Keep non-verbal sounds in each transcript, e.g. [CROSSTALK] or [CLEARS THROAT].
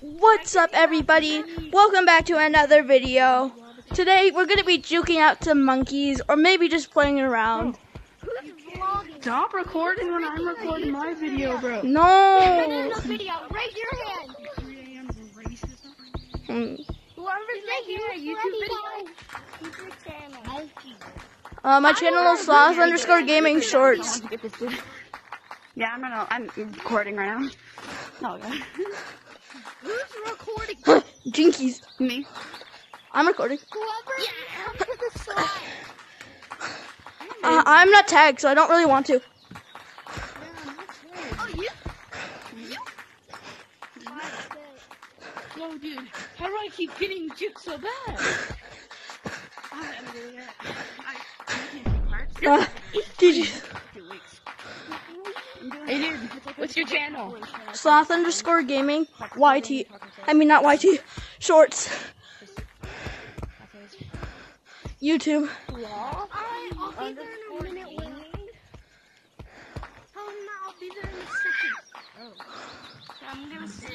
What's up everybody? Welcome back to another video. Today we're gonna be juking out some monkeys or maybe just playing around. Stop recording when I'm recording my video, bro. No! video. Raise your hand. Hmm. Whoever's making a YouTube video. Keep your channel. Uh, my channel is sloth underscore gaming shorts. Yeah, I'm gonna. I'm recording right now. Oh god. Who's recording? Jinkies. Me. I'm recording. Whoever comes to the side. Uh, I'm not tagged, so I don't really want to. Oh, you? Yo, dude, how do I keep getting juked so bad? i'm doing that i Uh, GG. Hey, dude, what's your channel? Sloth underscore gaming. YT. I mean, not YT. Shorts. YouTube. Alright, I'll be there in a minute. Wait. Tell him that I'll be there in a second. I'm gonna say.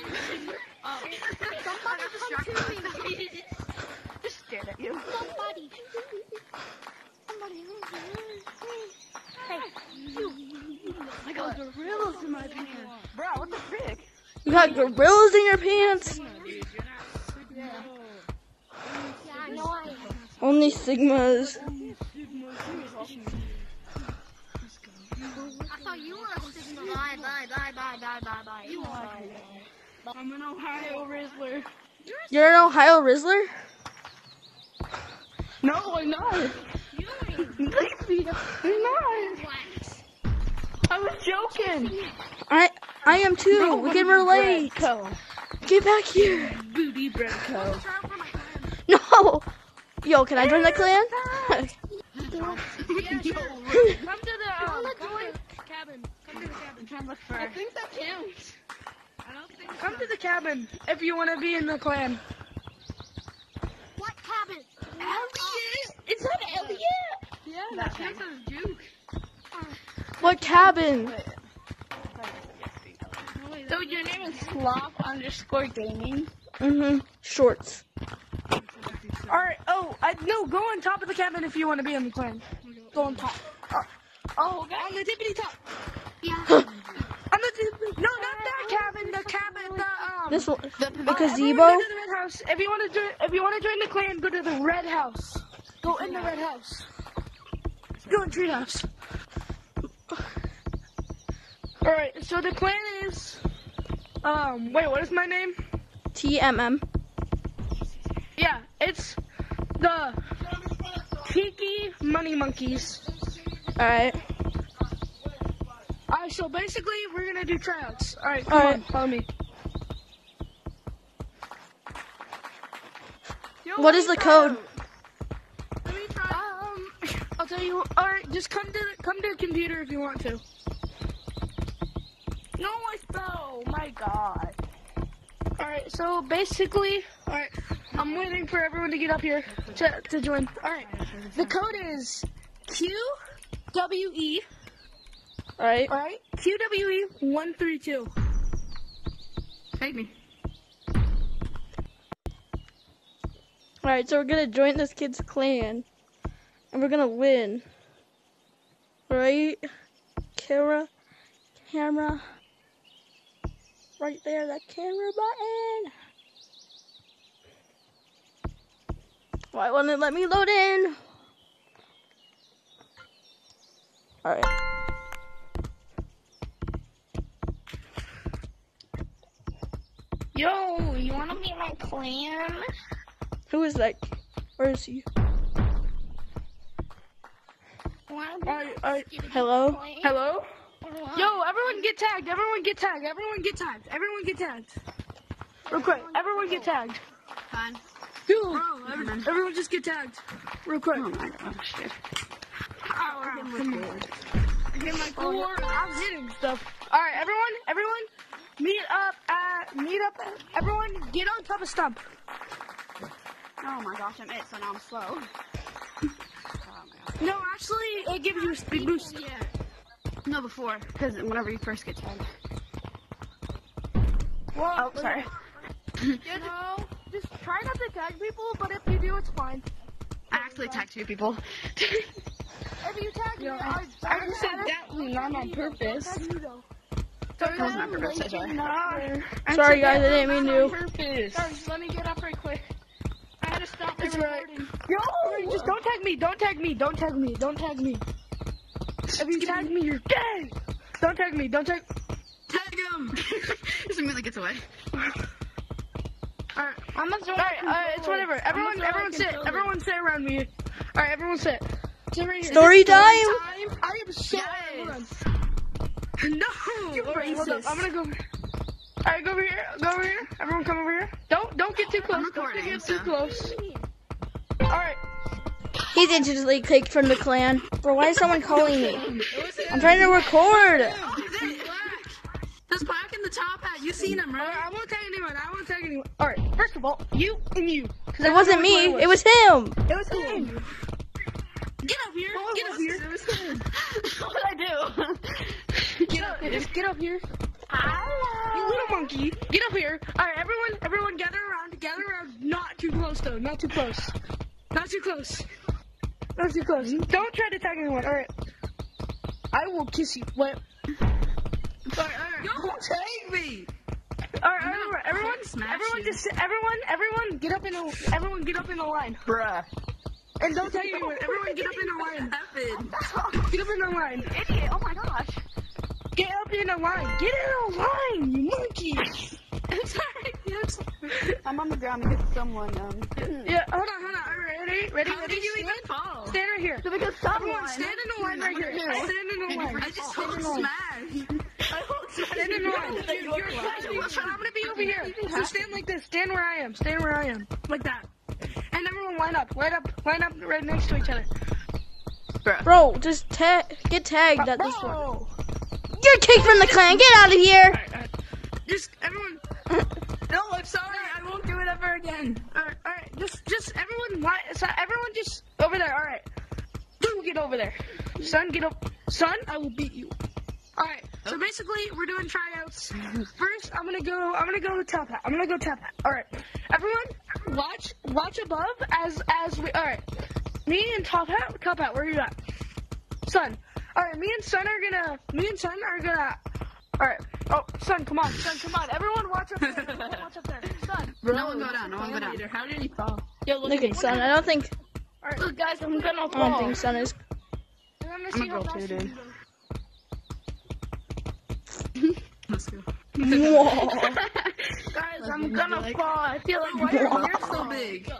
Oh. Somebody come to me. Just stared at you. Somebody. Somebody. Hey, you. I got gorillas in my pants. Bro, what the frick? You got gorillas in your pants? Yeah, I know I am. Only Sigmas. I thought you were a Sigma. Bye, bye, bye, bye, bye, bye, bye. You are. I'm an Ohio Rizzler. You're an Ohio Rizzler? No, I'm not. Leave I'm not. I was joking. I I am too. We can relate. Co. Get back here. Booty bread co. No. Yo, can I join the clan? [LAUGHS] Come to the um, come to the cabin. Come to the cabin. Try and look for. I think that counts. I don't think. Come to the cabin if you want to be in the clan. What cabin? Elliot, is that Elliot? Yeah, that counts as Duke. what cabin? So your name is Sloth underscore Gaming. Mhm. Shorts. All right. Oh, I, no. Go on top of the cabin if you want to be in the clan. Go on top. Oh, oh okay. on the tippity top. Yeah. [GASPS] On the tippity. No, not that cabin. The cabin. The um. This one. The, The uh, everyone gazebo? Go to the red house. If you want to join, if you want to join the clan, go to the red house. Go in the red house. Go in tree house. All right. So the clan is. Um. Wait. What is my name? TMM. Yeah. It's the Tiki Money Monkeys. All right. Alright, so basically we're gonna do tryouts. Alright, come Alright. on, follow me. Yo, What is the code? out. Let me try. Um, I'll tell you. Alright, just come to the, come to the computer if you want to. No, I fell. My God. Alright, so basically, alright, I'm waiting for everyone to get up here to, to join. Alright, the code is Q W E. All right. Alright, QWE 132. Take me. All right. So we're gonna join this kid's clan, and we're gonna win. Right? Camera. Camera. Right there, that camera button. Why won't it let me load in? All right. Yo, you wanna be my clan? Who is that? Where is he? Alright, alright. Hello? Hello? Yo, everyone get tagged. Everyone get tagged. Everyone get tagged. Everyone get tagged. Real quick. Everyone get tagged. Fine. Dude, oh, everyone, everyone just get tagged. Real quick. Oh my gosh, oh, shit. Ah, ah, Four, oh, I'm hitting stuff. Alright, everyone, everyone, meet up at, meet up, at, everyone, get on top of stump. Oh my gosh, I'm it, so now I'm slow. [LAUGHS] My gosh. No, actually, it gives you a speed boost. No, before, because whenever you first get tagged. Well, Oh, sorry. [LAUGHS] You know, just try not to tag people, but if you do, it's fine. I actually tagged two people. If you tag me, I, I just said that not on purpose. tag you though. That was not purpose, I swear. Sorry, guys, I didn't mean to. purpose. Guys, let me get up right quick. I had to stop the It's right. recording. Yo, just don't tag me. Don't tag me. Don't tag me. Don't tag me. If you tag me, you're gay. Don't tag me. Don't tag. Tag him! [LAUGHS] Just immediately gets away. Alright, I'm not Alright, alright, it's whatever. Everyone, everyone sit. Everyone sit around me. Alright, everyone sit. Sit right here. Story time. I am so. hold on. No! You're racist. I'm gonna go. Alright, go over here. Go over here. Everyone, come over here. Don't, don't get too close. Don't recording, get so- too close. Alright. He's instantly kicked from the clan. Bro, why is someone calling me? I'm trying to record. There's black in the top hat. You seen him, right? I won't tag anyone. I won't tag anyone. Alright, first of all, you and you. Because It wasn't me. who It was him. It was him. Get up here. Get up here. here. [LAUGHS] what did I do? [LAUGHS] Get up here. Just get up here. You little monkey. Get up here. Alright, everyone, everyone gather around. Gather around. Not too close though. Not too close. Not too close. Not too close. Don't try to tag anyone. Alright. I will kiss you. Wait. Alright, alright. Don't tag me. Alright, I'm everyone, everyone, you. just everyone, everyone, get up in a, everyone, get up in a line, Bruh. and don't tag anyone. [LAUGHS] Everyone, get up in a line. Get up in a line. Idiot. Oh my gosh. Get up in a line. Get in a line, you monkey. [LAUGHS] I'm on the ground because someone, um. [CLEARS THROAT] Yeah, hold on, hold on. All right, ready, ready, How ready. did you stand, even fall? stand right here. So Because Everyone, stand in a line right here. Stand in a [LAUGHS] line. I just Stand told in smash. [LAUGHS] I told smash. Stand in a line. You're, you're Listen, I'm gonna be over here. So stand like this. Stand where I am. Stand where I am. Like that. And everyone line up. Line up. Line up right next to each other. Bro, just ta- get tagged at this one. You're kicked from the clan. Get out of here. Just everyone. [LAUGHS] No, I'm sorry. I won't do it ever again. Alright, alright. Just, just everyone. Everyone, just over there. Alright. You get over there. Son, get up. Son, I will beat you. Alright. So basically, we're doing tryouts. First, I'm gonna go. I'm gonna go top hat. I'm gonna go top hat. Alright. Everyone, watch, watch above as as we. Alright. Me and top hat. Top hat. Where are you at? Son. Alright. Me and son are gonna. Me and son are gonna. Alright. Oh, son, come on. Son, come on. Everyone, watch up there. Everyone [LAUGHS] watch up there. Son. No one go down. No one go down. How did he fall? Yo, look, Look at son. I don't think. Alright, look, guys, I'm gonna fall. I don't think son is. And I'm gonna I'm see a how fast too, you dude. go. Let's go. Whoa. [LAUGHS] Guys, I'm gonna fall. I feel like Why are your ears so big?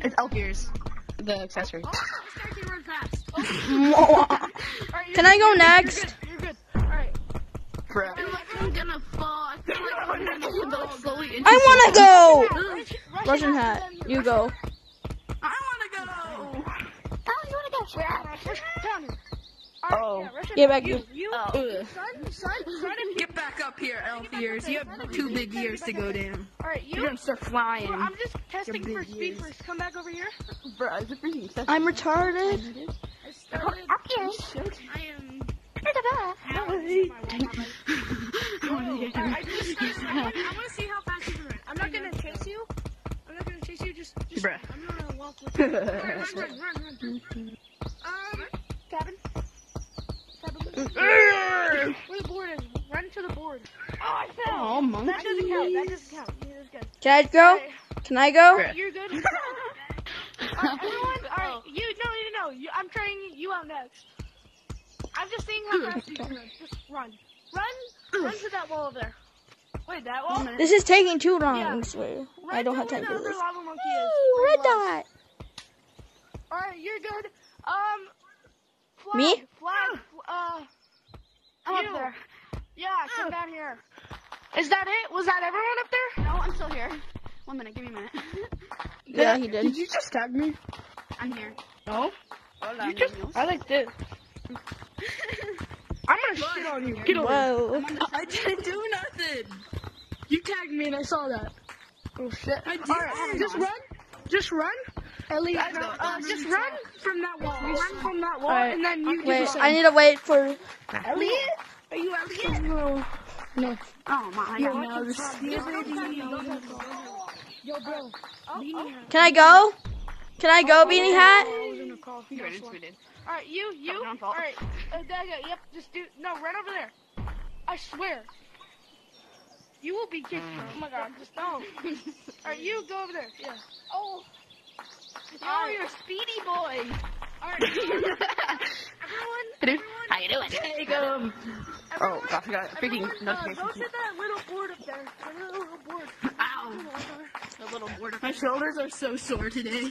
It's elf ears. The accessory. Oh, this guy can run fast. [LAUGHS] Whoa. Alright, Can I go next? You're good. You're good. Alright. Bruh. I feel like I'm gonna fall. I feel like I'm gonna fall slowly into I wanna go. Russian, Russian hat. You go. I wanna go. Oh, you wanna go? Oh. Oh. Yeah, Russian, down here. Alright, Oh. yeah, Get back you. here. You, Oh. Get back up here, elf ears. You have two big ears to go down. Alright, you. You're gonna start flying. I'm just testing for speed first. Come back over here. Bruh, is it freaking? I'm retarded. I started. I am. Alright, I just started. I wanna, see how fast you can run. I'm not gonna chase you. I'm not gonna chase you. Just, just Bruh. I'm gonna walk with [LAUGHS] you. Alright, run, run, run, run. Um, cabin. Cabin. Where the board is? Run to the board. Oh, I fell. Oh, monkey. That doesn't count. That doesn't count. Yeah, good. Can I go? Can I go? Bruh. You're good. [LAUGHS] Alright, everyone, alright, you no, no, no. You, I'm trying you out next. I'm just seeing how fast you can run. Just run, run, run to that wall over there. Wait, that wall? This is taking too long. Yeah. I swear. Run I don't to have where time the for other this. lava monkey is. Ooh, Where red he was. dot. Alright, you're good. Um, flag, Me? Flag. Uh, I'm you. up there. Yeah, come down here. Is that it? Was that everyone up there? No, I'm still here. One minute, give me a minute. Yeah, he did. Did you just tag me? I'm here. No. Hola, You just. niños. I like this. I'm gonna shit on you. Get over. Whoa. I didn't do nothing. You tagged me and I saw that. Oh shit. I did. Alright, just run. Just run. Ellie, Guys, no, uh, just run from that wall. Run from that wall, Alright. and then you Wait, just I need to wait for. Elliot. Are you Elliot? No. No. Oh my Yeah, god. no, the Yo, bro. Can I go? Can I go, Beanie Hat? I was in a call. You already tweeted. All right, you, you. Don't All fall. right, uh, yep. Just do no. Run over there. I swear. You will be kicked. Oh my god, just don't. [LAUGHS] All right, you go over there. Yeah. Oh. Oh, you're a speedy boy. All right. everyone, Dude, how you doing? take them. Oh gosh, I got a freaking Everyone, uh, go notification. to that little board up there. The little, little board. Ow. The little board. My shoulders are so sore today.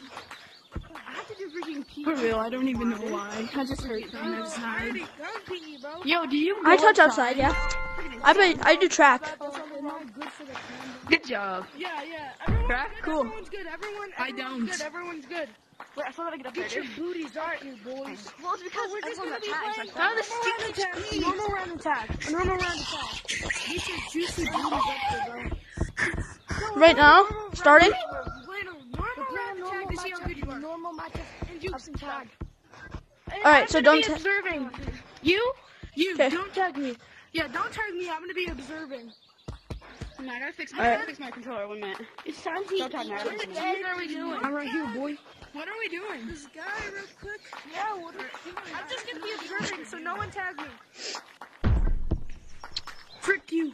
I have to do freaking pee. For real, I don't even know why. I just hurt from outside. Yo, do you? I touch outside, yeah. I play, I do track. Good job. Yeah, yeah. Everyone, Track? good, Cool. Everyone's good. Everyone. I don't. Good. Everyone's good. Wait, I still gotta get up there, Get your dude. booties out, you boys. Well, it's because We're just everyone's gonna be attached. playing Like, normal that. round. Normal round attack. A normal round attack. Get your juicy booties up there, bro. Right now, starting. Play a normal round attack to see how good you are. Normal matchup and juice and tag. All right, so don't. Be ta- observing. You, you, 'Kay. don't tag me. Yeah, don't tag me. I'm gonna be observing. No, I gotta fix my, Alright. Fix my controller. One minute. It's time to Don't tag me. I gotta fix my- What are we doing? I'm right here, boy. What are we doing? This guy, real quick. Yeah, what are, we doing? I'm just gonna be observing, so no one tag me. Frick you.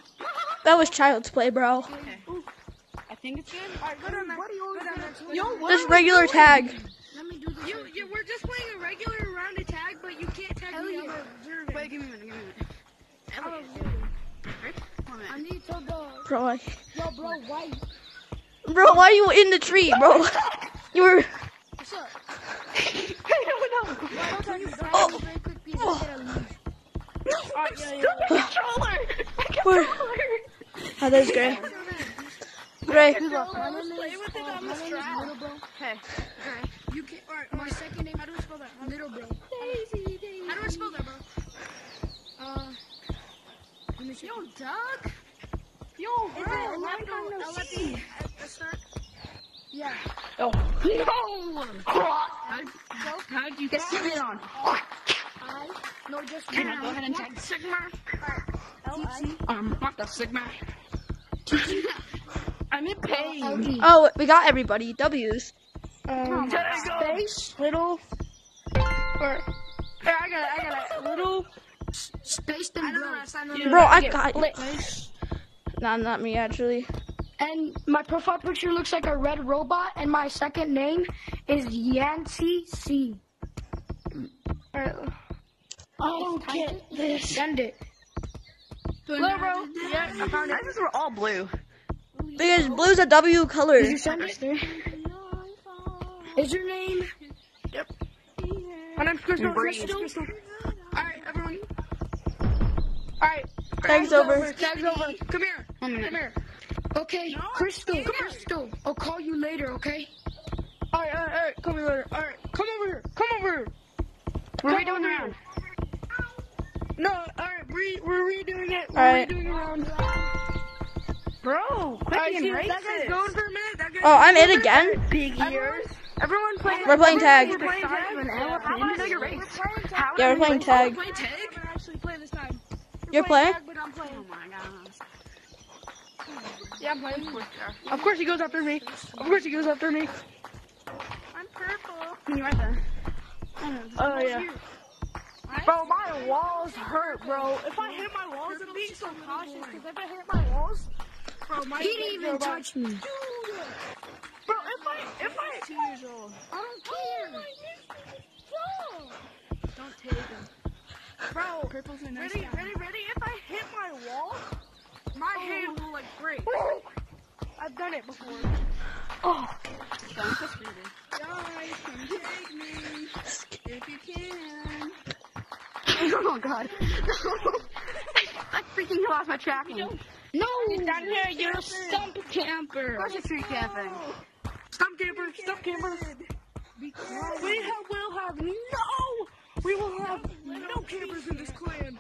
That was child's play, bro. Okay. I think it's good. Alright, go down there. What are you always doing? Yo, what Just regular tag. Let me do this. You, you, we're just playing a regular round of tag, but you can't tag me. I'm observing. Wait, give me a minute. Give me a minute. I'm Elliot, observing. Rick, one minute. I need to go. Bro, I, Yo, bro, white. bro, why are you in the tree, bro? [LAUGHS] You were. What's up? I don't know. Don't tag me. Don't Oh. tag me very quick, please. I gotta leave. Alright, yeah, yeah, Stop the controller. My Where? controller. Oh, there's Gray. Gray. My name is, uh, my name is Little Bro. Okay. Okay. You can, alright, my second name, how do I spell that? Little Bro. Daisy, Daisy. How do I spell that, bro? Uh, let me see. Yo, Doug? Yo, bro. Is it a left Yeah. Oh. No. How, how'd you get spit on? I, no, just Can I go ahead and tag Sigma? L-I. Um, what the Sigma? [LAUGHS] I'm in pain. L-E. Oh, we got everybody. W's. Um, There you go. space, little, or, here, I got it, I got it. Little, Space I and don't know blow. how to sign on Bro, I got you. place. Nah, not me actually. And my profile picture looks like a red robot, and my second name is Yancy C. Alright. Oh, I don't get this. Send it. Hello, bro. Yeah, I found it. I just were all blue. Because blue's a W color. Did you send it? Is your name? Yep. My name's Crystal. Breathe. Crystal. Alright, everyone. Alright. Tag's over. Tag's over. Come here. Come here. Okay, Crystal. Crystal. I'll call you later, okay? Alright, alright, alright. Come here later. Alright. Come over here. Come over here. What are Come doing over around? No, alright. Re- we're redoing it. We're Alright. redoing it around. Bro, quit Alright, being see, that guy's going for a minute. That guy's Oh, I'm it again. Big ears. Everyone playing. We're playing tag. We're playing tag. An elephant. How about You know your we're playing tag? Yeah, we're playing tag. We're actually playing this time. You're playing? tag, but I'm Oh my god. Yeah, I'm playing. Of course he goes after me. Of course he goes after me. I'm purple. Can you write that? Oh, oh yeah. Bro, my walls hurt, bro. If I hit my walls, I'm being so cautious. Because if I hit my walls, bro, my he didn't even touch me. Dude. Bro, if I, if I, two years old. I don't care. Don't take him. Bro, Purple's a nice ready, ready, ready? If I hit my wall, my hand will like break. I've done it before. Oh. Don't just it. Guys, [LAUGHS] come take me if you can. Oh god. [LAUGHS] I freaking lost my tracking. No, down here, you're a stump camper. Where's the tree camping? Stump camper, stump camper. We have, will have no, we will have no campers in this clan.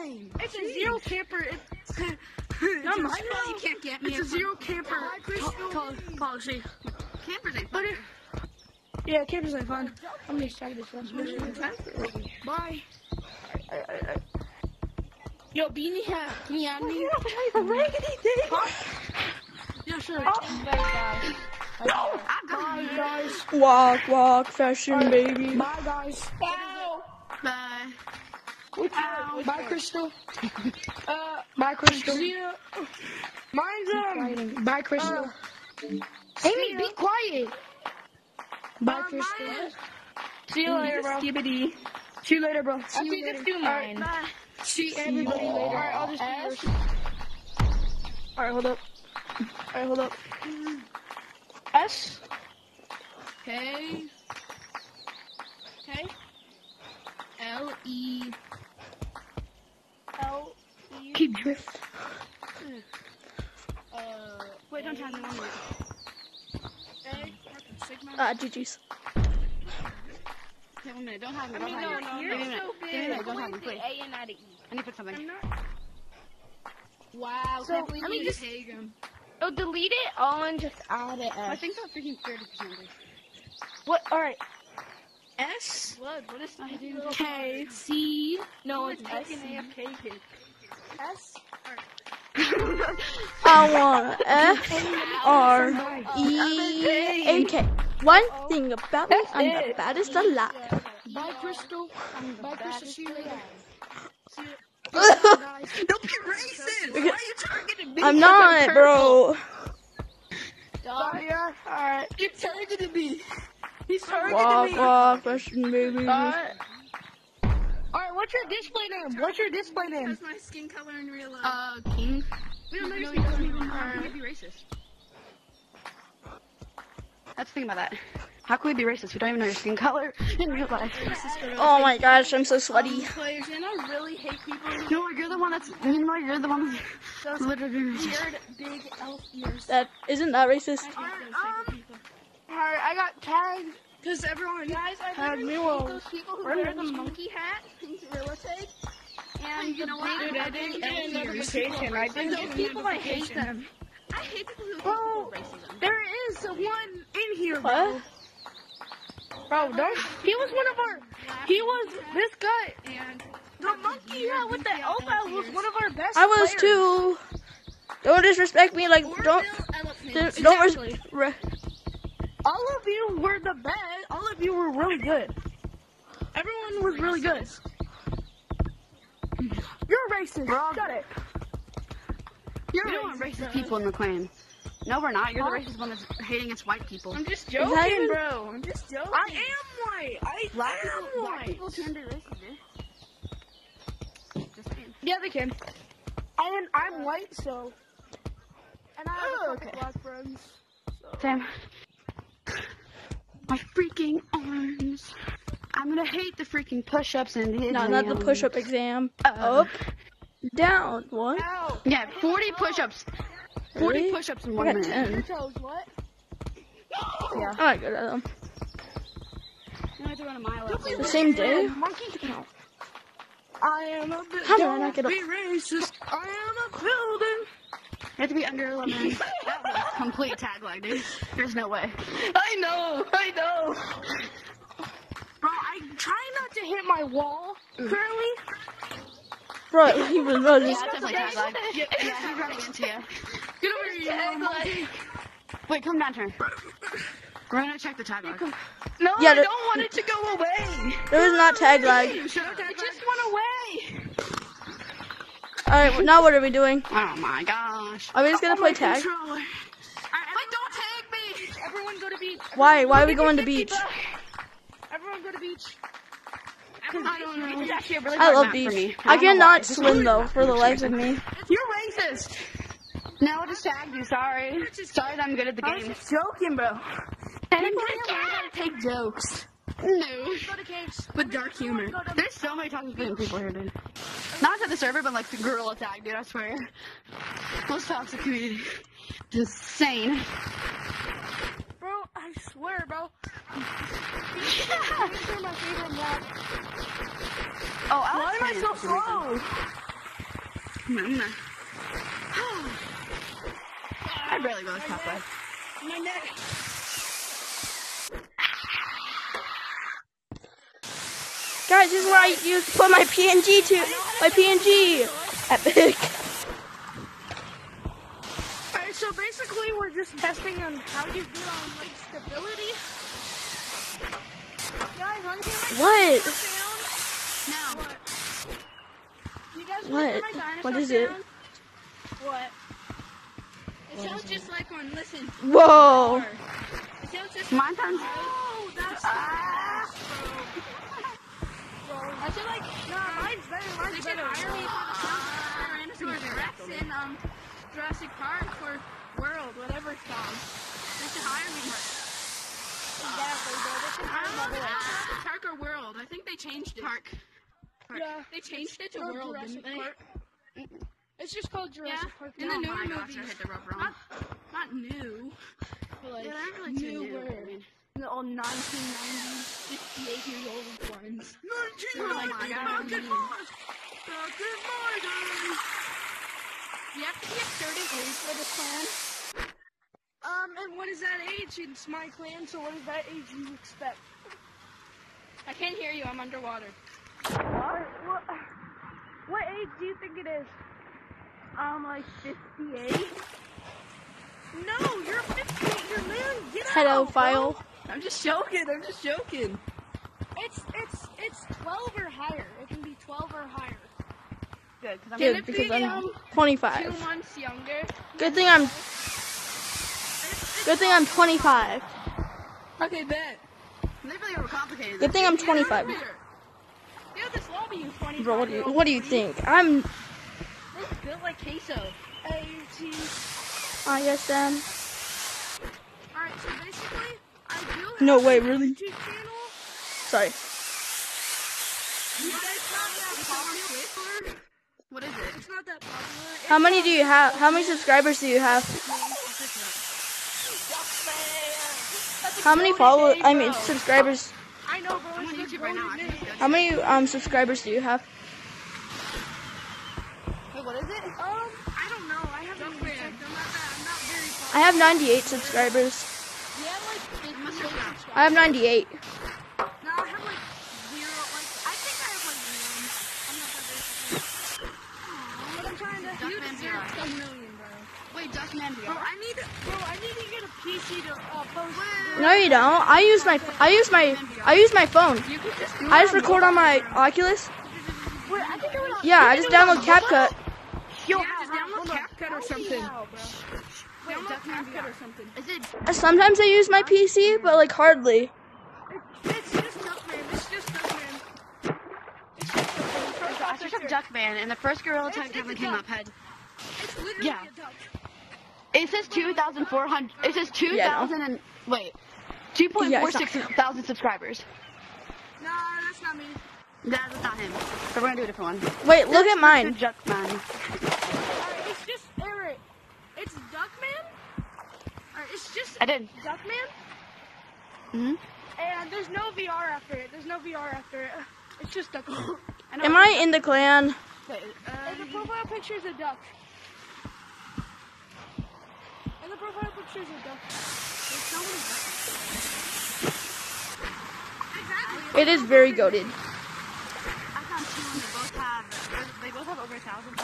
Time. It's a zero camper. It's, [LAUGHS] Not my you can't get me. it's a zero camper po- po- policy. Campers ain't fun. it, yeah, campers ain't fun. I'm gonna check this one. Bye. Yo, Beanie hat. Can you add me? Yeah, sure. Bye, guys. Walk, walk, fashion baby. Bye, guys. Bye. Ow. Bye, Crystal. Uh, bye, Crystal. See. Mine's um. Bye, Crystal. Amy, be quiet. Bye, Crystal. See you later, bro. Skibbity. See you later, bro. See I you later. just do Alright, mine. See everybody later. Alright, I'll just do yours. Alright, hold up. Alright, hold up. S. K. K. L E. L. E. Keep drift. Uh. Wait, don't tell me one minute. Ah, GG's. Okay, one minute. Don't have me. I Don't mean, have no, me. no, Give me a no. minute. Give me a minute. Don't have me, Wait, please. A and not a E. I need to put something. I'm not. Wow. So, can't believe let me you just- tag 'em. Oh, delete it all and just add it. I think that's freaking 30%. What? Alright. S. What? What is that? K. C. No, it's S. AFK kid. S. I want F R E A K. One oh. thing about me, I'm the it. baddest alive. Bye, Crystal. Bye, Crystal. See you later. [LAUGHS] Don't be racist! Why are you targeting me? I'm not, bro. Dahlia. Alright. You're targeting me. He's targeting Walk, me. walk, fashion baby. Alright. Alright, what's your display name? What's your display name? That's my skin color in real life. Uh, King. We don't know your skin color. even How we be racist? That's the thing about that. How can we be racist? We don't even know your skin color [LAUGHS] in real life. Oh my gosh, I'm so sweaty. Players, and I really hate people. No, you're the one that's. You know, you're the one that's literally racist. Weird big elf ears. That isn't that racist? Um, Alright, I got tagged. Because everyone. Guys, I Tag me hate well. those people who Where wear the those monkey hat in Gorilla Tag. And you know what? Dude, I didn't get and a. I didn't those get a people, I hate them. I hate people who Bro, hate racism. there is one in here, bro. What? Bro, don't. He was one of our. He was this guy. And The monkey hat with the elf hat was one of our best. I was players. too. Don't disrespect me like don't don't, don't res- Exactly. re- All of you were the best. All of you were really good. Everyone was really good. You're racist. Shut it. You're We don't want racist people in the clan. No, we're not. You're the racist one that's hating against white people. I'm just joking, even- bro. I'm just joking. I am white. I Black am people, black white. people can to racist, dude. Just saying. Yeah, they can. And I'm white, so. And I have Oh, a couple okay. black friends. Sam. My freaking arms. I'm gonna hate the freaking push-ups and the No, not the push-up exam. Uh, Up, down, one. Ow. Yeah, 40 push-ups. 40 Really? push-ups in I one got minute. ten. Toes, what? Yeah. I'm not good at them. You have to run a mile out there. The same day? Monkey. No. I am a bit. How did I not get a- be racist. I am a building. You have to be under 11. [LAUGHS] that was complete tag lag, dude. There's no way. I know. I know. Bro, I'm trying not to hit my wall currently. Bro, he was running. Yeah, that's definitely tag lag. Yeah, yeah, he's running into you. Get over here, you little monkey. Wait, come down, turn. We're gonna check the tag lag. No, Yeah, I don't want it to go away. There was not tag lag. Should I It just went away. Alright, now what are we doing? Oh my gosh. Are we just gonna play tag? Controller. Wait, don't tag me. Everyone go to beach. Why? Why are we going to beach? Everyone go to beach. I don't know. This actually a really I love beach. me. I don't know why. cannot swim though, for the life of me. You're racist. No, I just tagged you. Sorry. Sorry that I'm good at the game. I was game. joking, bro. And People here learn how to take jokes. No. Go to caves. With dark humor. There's so many toxic people here, dude. Not to the server, but like the girl tag, dude. I swear. Most toxic community. Insane. Bro, I swear, bro. These are my favorite maps. Oh, Why am I so slow? Mama. [SIGHS] I barely go this halfway. My neck. Guys, this is where I used to put my PNG to my PNG. Epic. Alright, so basically we're just testing on how you do on like stability. Guys, hear my What? sound? No. What? You guys What? wanna hear my dinosaur What is it? What? It sounds just like one. Listen. Whoa. It sounds just. Mine sounds. Oh, that's Ah. Bro. I feel like. No, mine's better. Mine's They Mine's should better. hire me for the Tyrannosaurus Rex in um, Jurassic Park or World, whatever it's called. They should hire me. Exactly, bro. They should hire don't my know if boy. it's Jurassic Park or World. I think they changed it. Park. Park. Yeah. They changed it to Or World, Jurassic didn't they? Park. It's just called Yeah. Jurassic Park. In now. the newer Oh my gosh. I hit the rubber wrong. Not, not new. But like, Yeah, they're really too new, newer. I mean. The old 1990s, 58 years old ones. Oh my God. You have to be a certain age for this plan. Um, and what is that age? It's my clan, so what is that age you expect? I can't hear you. I'm underwater. What? What, what age do you think it is? Um, like 58. No, you're 58. You're man. Get Hello, out, file. bro. I'm just joking. I'm just joking. It's it's it's 12 or higher. It can be 12 or higher. Good, because I'm Good, because be, I'm um, 25. two months younger. Good thing I'm. Good thing I'm 25. Okay, bet. They really overcomplicated Good thing I'm 25. Yeah, this lobby is 25. Bro, what do you what do you think? I'm. It's built like queso. A-T. I guess then. Alright, so basically, I do have No way, really? YouTube channel. Sorry. You guys not that popular. What is it? It's not that popular. How many do you have? How many subscribers do you have? How many followers? I mean, subscribers. I know, bro. I'm on YouTube right now. I golden can minute. just go How many um subscribers do you have? Wait, what is it? Um, I don't know. I haven't checked. I'm not that. I'm not very. I have 98 subscribers. I have 98. No, I have like zero. Like I think I have like one. I'm not that very popular. But I'm trying to. You deserve 10 million, bro. Wait, Duckman Bro, I need. Bro, I need to get a PC to uh, post. No, you don't. I use my I use my I use my phone. You just do I just record on my Oculus. Wait, I can do it on. Yeah, I just download CapCut. Yo, Yeah, just download CapCut or something. Wait, Download Duckman CapCut VR. or something. Is it? Uh, sometimes I use my PC, but like hardly. It's just Duckman. It's just Duckman. It's just Duckman. I searched up Duckman, and the first Gorilla It's- Tag it's a came up had. It's literally Yeah. a duck. It says 2,400. It says Yeah, 2,000 and. Wait. Yeah, it's 2.46 thousand subscribers. Nah, that's not me. That's not him. So we're gonna do a different one. Wait, look at mine. Duckman. Alright, it's just Eric. It's Duckman. Alright, it's just I did. Duckman. hmm And there's no VR after it. There's no VR after it. It's just Duckman. [GASPS] Am I in the clan? Wait, and the profile picture is a duck. And the profile picture is a duck. There's so many ducks. It is very goaded. I found two and they both have. They both have over a thousand.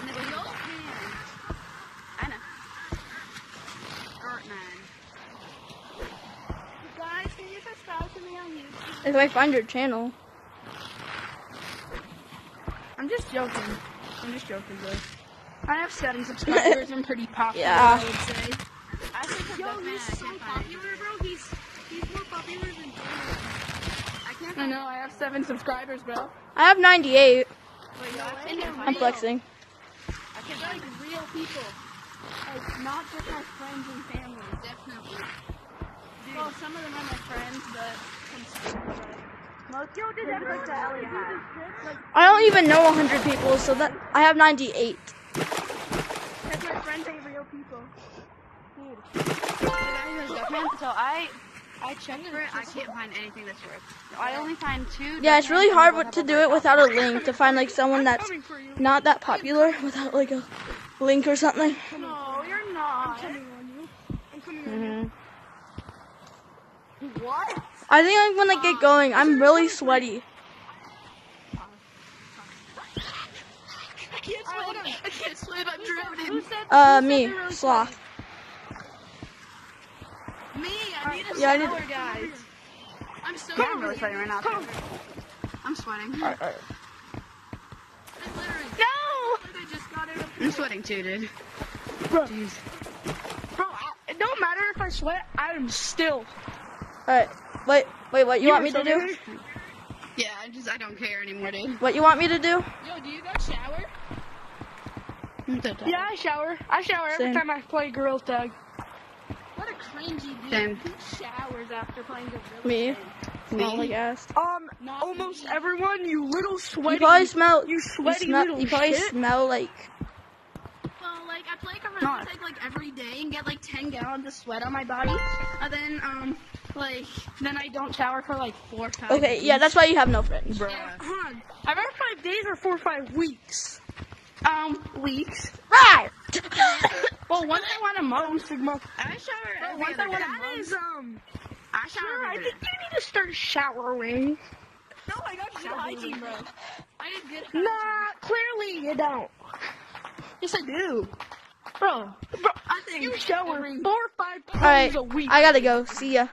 And they both no man. I know. Gartman. Guys, can you subscribe to me on YouTube? If I find your channel. I'm just joking. I'm just joking, bro. I have seven [LAUGHS] subscribers. I'm pretty popular, Yeah. I would say. I think Yo, Duckman, he's I so can't find popular, bro. He's he's more popular than Daniel. I can't I know. I have seven subscribers, bro. I have 98. Wait, no, I can't I'm find flexing. I can't They're find like real people. Like not just my friends and family. Definitely. Well, some of them are my friends, but some most yo did that like that. Like I don't even know 100 people, so that I have 98. that's my friends ain't real people. Duckman, so I I checked for it. I can't find anything that's worth. I only find two. Yeah, it's really hard and they with- both to do it without a link to find like someone that's coming for you. not that popular [LAUGHS] without like a link or something. No, you're not. I'm coming on you. I'm coming on you. hmm What? I think I'm gonna get going, I'm really sweaty. hold on. I can't swim. I'm drowning. Uh, me, sloth. Me, I need a Yeah, I need- shower, guys. I'm so I'm really sweating right now. too. I'm sweating. I literally, No! I just got it. I'm sweating too, dude. Bro, Jeez. bro, I, it don't matter if I sweat, I am still. Alright, wait, wait, what you want me to do? Yeah, I just I don't care anymore, dude. What you want me to do? Yo, do you guys shower? Yeah, I shower. I shower every time I play girls tag. What a cringy dude. Same. Who showers after playing Gorilla Me. Me? Oh my. Um, Not almost me. everyone, you little sweaty. You probably smell. you You, sweaty smell. little You probably shit. smell like. Well, like I play Not. Gorilla Tag like every day and get like 10 gallons of sweat on my body, and then um like then I don't shower for like four or five. Okay, yeah, that's why you have no friends. Bruh. Hold on. I've had five days or four or five weeks. Um, weeks. Right. [LAUGHS] Well, once I want a month, Sigma. I shower every once I other want day. that is um. I shower Sure, I think you need to start showering. No, I got good hygiene, bro. I did good. Nah, clearly you don't. Yes, I do. Bro, bro, I think you shower every- four or five times Alright, a week. I gotta go. See ya.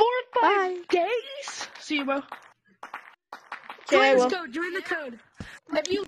Four or five Bye. days? See you, bro. Okay, Join well. this code. Join the code. If you